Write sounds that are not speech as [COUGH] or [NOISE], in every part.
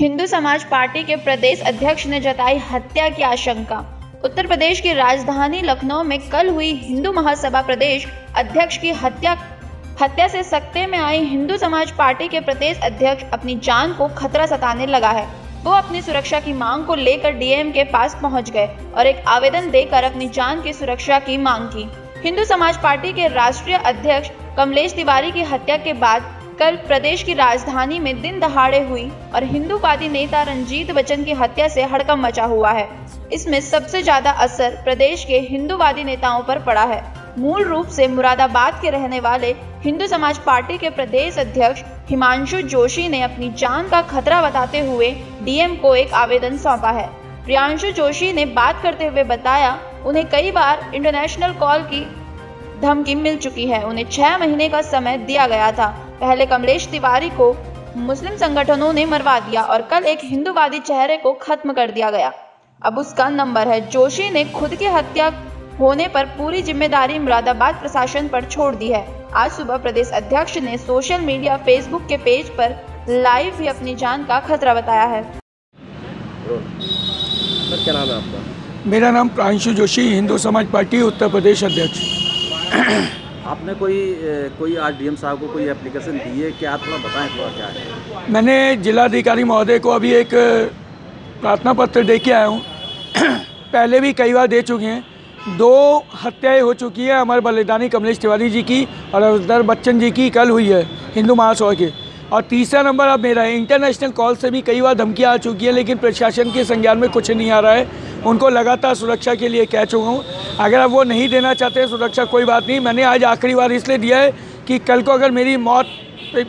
हिंदू समाज पार्टी के प्रदेश अध्यक्ष ने जताई हत्या की आशंका। उत्तर प्रदेश की राजधानी लखनऊ में कल हुई हिंदू महासभा प्रदेश अध्यक्ष की हत्या हत्या से सकते में आई हिंदू समाज पार्टी के प्रदेश अध्यक्ष अपनी जान को खतरा सताने लगा है। वो अपनी सुरक्षा की मांग को लेकर डीएम के पास पहुँच गए और एक आवेदन देकर अपनी जान की सुरक्षा की मांग की। हिंदू समाज पार्टी के राष्ट्रीय अध्यक्ष कमलेश तिवारी की हत्या के बाद कल प्रदेश की राजधानी में दिन दहाड़े हुई और हिंदूवादी नेता रंजीत बच्चन की हत्या से हड़कम मचा हुआ है। इसमें सबसे ज़्यादा असर प्रदेश के हिंदूवादी नेताओं पर पड़ा है। मूल रूप से मुरादाबाद के रहने वाले हिंदू समाज पार्टी के प्रदेश अध्यक्ष हिमांशु जोशी ने अपनी जान का खतरा बताते हुए डीएम को एक आवेदन सौंपा है। प्रियांशु जोशी ने बात करते हुए बताया, उन्हें कई बार इंटरनेशनल कॉल की धमकी मिल चुकी है। उन्हें छह महीने का समय दिया गया था। पहले कमलेश तिवारी को मुस्लिम संगठनों ने मरवा दिया और कल एक हिंदूवादी चेहरे को खत्म कर दिया गया। अब उसका नंबर है। जोशी ने खुद की हत्या होने पर पूरी ज़िम्मेदारी मुरादाबाद प्रशासन पर छोड़ दी है। आज सुबह प्रदेश अध्यक्ष ने सोशल मीडिया फेसबुक के पेज पर लाइव ही अपनी जान का खतरा बताया है। सर क्या नाम है आपका? मेरा नाम प्रांशु जोशी हिंदू समाज पार्टी उत्तर प्रदेश अध्यक्ष। आपने कोई कोई आज डीएम साहब को कोई एप्लीकेशन दी है? क्या आप थोड़ा बताएँ थोड़ा क्या है? मैंने जिलाधिकारी महोदय को अभी एक प्रार्थना पत्र दे के आया हूँ। [CLEARS THROAT] पहले भी कई बार दे चुके हैं। दो हत्याएँ हो चुकी है अमर बलिदानी कमलेश तिवारी जी की और उधर बच्चन जी की कल हुई है, हिंदू महासभा के। और तीसरा नंबर अब मेरा है, इंटरनेशनल कॉल से भी कई बार धमकी आ चुकी है, लेकिन प्रशासन के संज्ञान में कुछ नहीं आ रहा है। उनको लगातार सुरक्षा के लिए कह चुका हूँ। अगर आप वो नहीं देना चाहते सुरक्षा कोई बात नहीं। मैंने आज आखिरी बार इसलिए दिया है कि कल को अगर मेरी मौत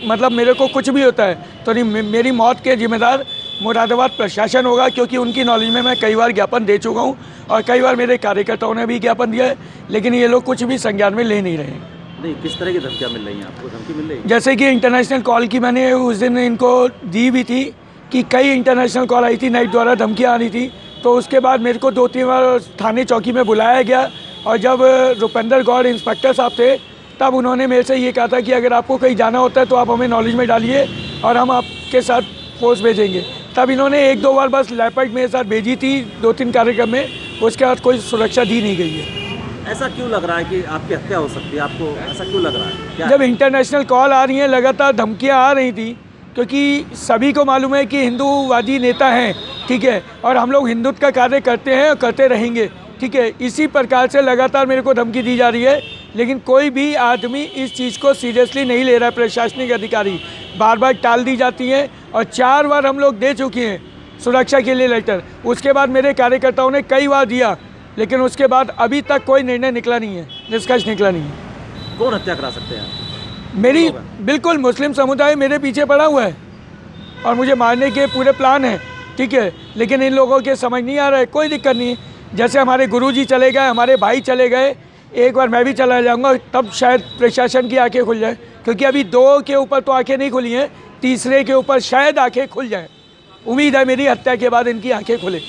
मतलब मेरे को कुछ भी होता है तो नहीं मेरी मौत के जिम्मेदार मुरादाबाद प्रशासन होगा क्योंकि उनकी नॉलेज में मैं कई बार ज्ञापन दे चुका हूँ और कई बार मेरे कार्यकर्ताओं ने भी ज्ञापन दिया है लेकिन ये लोग कुछ भी संज्ञान में ले नहीं रहे नहीं किस तरह की धमकियाँ मिल रही हैं आपको? धमकी मिल रही है? जैसे कि इंटरनेशनल कॉल की मैंने उस दिन इनको दी भी थी कि कई इंटरनेशनल कॉल आई थी नाइट द्वारा धमकियाँ आ रही थी। तो उसके बाद मेरे को दो तीन बार थाने चौकी में बुलाया गया और जब रुपेंद्र गौड़ इंस्पेक्टर साहब थे तब उन्होंने मेरे से ये कहा था कि अगर आपको कहीं जाना होता है तो आप हमें नॉलेज में डालिए और हम आपके साथ फोर्स भेजेंगे। तब इन्होंने एक दो बार बस लैपट मेरे साथ भेजी थी दो तीन कार्यक्रम में उसके बाद कोई सुरक्षा दी नहीं गई है। ऐसा क्यों लग रहा है कि आपकी हत्या हो सकती है? आपको ऐसा क्यों लग रहा है? क्या जब इंटरनेशनल कॉल आ रही है लगातार धमकियाँ आ रही थी क्योंकि सभी को मालूम है कि हिंदूवादी नेता हैं, ठीक है, और हम लोग हिंदुत्व का कार्य करते हैं और करते रहेंगे, ठीक है। इसी प्रकार से लगातार मेरे को धमकी दी जा रही है, लेकिन कोई भी आदमी इस चीज़ को सीरियसली नहीं ले रहा है, प्रशासनिक अधिकारी। बार बार टाल दी जाती हैं और चार बार हम लोग दे चुके हैं सुरक्षा के लिए लेटर। उसके बाद मेरे कार्यकर्ताओं ने कई बार दिया, लेकिन उसके बाद अभी तक कोई निर्णय निकला नहीं है, निष्कर्ष निकला नहीं है। कौन हत्या करा सकते हैं? मेरी बिल्कुल मुस्लिम समुदाय मेरे पीछे पड़ा हुआ है और मुझे मारने के पूरे प्लान हैं ठीक है? लेकिन इन लोगों के समझ नहीं आ रहा है कोई दिक्कत नहीं। जैसे हमारे गुरुजी चले गए हमारे भाई चले गए एक बार मैं भी चला जाऊँगा तब शायद प्रशासन की आँखें खुल जाए क्योंकि अभी दो के ऊपर तो आँखें नहीं खुली हैं तीसरे के ऊपर शायद आँखें खुल जाएँ। उम्मीद है मेरी हत्या के बाद इनकी आँखें खुले।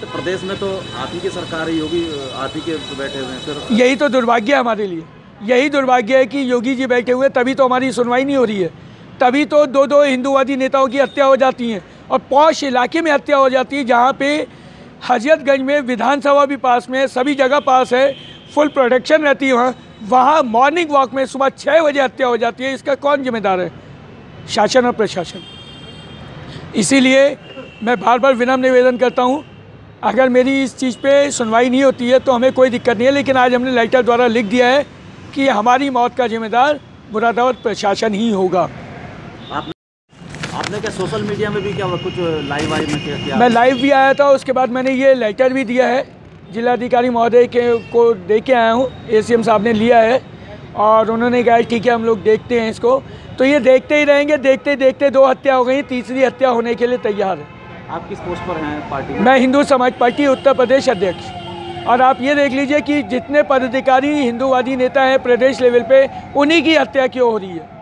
तो प्रदेश में तो आप ही की सरकार योगी आप ही के बैठे हुए हैं फिर यही तो दुर्भाग्य है हमारे लिए। यही दुर्भाग्य है कि योगी जी बैठे हुए तभी तो हमारी सुनवाई नहीं हो रही है। तभी तो दो दो हिंदूवादी नेताओं की हत्या हो जाती हैं और पौष इलाके में हत्या हो जाती है, जहाँ पे हजरतगंज में विधानसभा भी पास में सभी जगह पास है फुल प्रोटेक्शन रहती है वहाँ। वहाँ मॉर्निंग वॉक में सुबह छः बजे हत्या हो जाती है, इसका कौन जिम्मेदार है? शासन और प्रशासन। इसीलिए मैं बार बार विनम्र निवेदन करता हूँ, अगर मेरी इस चीज़ पे सुनवाई नहीं होती है तो हमें कोई दिक्कत नहीं है, लेकिन आज हमने लाइटर द्वारा लिख दिया है कि हमारी मौत का जिम्मेदार मुरादाबाद प्रशासन ही होगा। आपने क्या सोशल मीडिया में भी क्या कुछ लाइव वाइव में क्या किया मैं लाइव भी आया था उसके बाद मैंने ये लेटर भी दिया है। जिलाधिकारी महोदय के को दे के आया हूँ एसीएम साहब ने लिया है और उन्होंने कहा ठीक है हम लोग देखते हैं इसको। तो ये देखते ही रहेंगे देखते देखते दो हत्या हो गई तीसरी हत्या होने के लिए तैयार है। आप किस पोस्ट पर हैं? पार्टी मैं हिंदू समाज पार्टी उत्तर प्रदेश अध्यक्ष। और आप ये देख लीजिए कि जितने पदाधिकारी हिंदूवादी नेता हैं प्रदेश लेवल पे, उन्हीं की हत्या क्यों हो रही है?